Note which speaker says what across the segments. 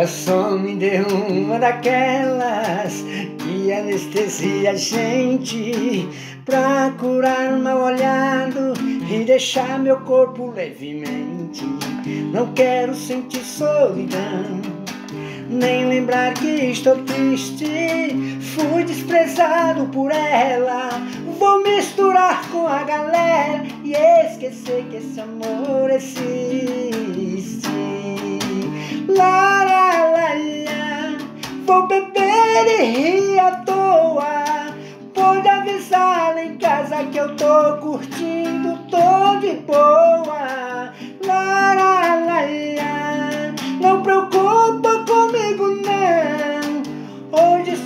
Speaker 1: É só me deu uma daquelas que anestesia a gente pra curar o mal olhado e deixar meu corpo levemente. Não quero sentir solidão, nem lembrar que estou triste. Fui desprezado por ela. Vou misturar com a galera e esquecer que esse amor existe. Lá, lá. Vou beber e rir à toa. Pode avisar lá em casa que eu tô curtindo, tô de boa.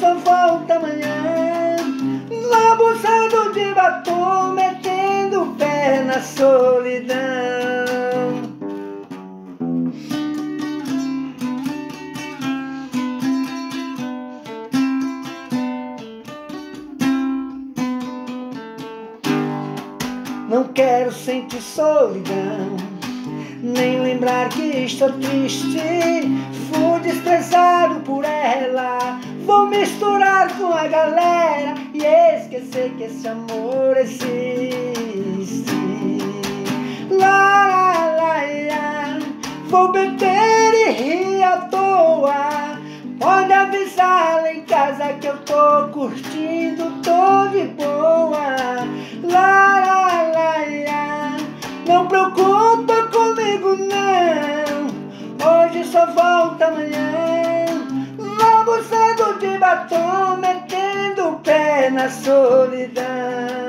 Speaker 1: Só volta amanhã. Abusando de batom, metendo o pé na solidão. Não quero sentir solidão, nem lembrar que estou triste. Fui desprezado galera e esquecer que esse amor existe. Lá, lá, lá, lá. Vou beber e rir à toa. Pode avisar lá em casa que eu tô curtindo, tô de boa. Lá, lá, lá, lá. Não preocupa comigo, não. Hoje só volta amanhã. Logo cedo de batom, na solidão.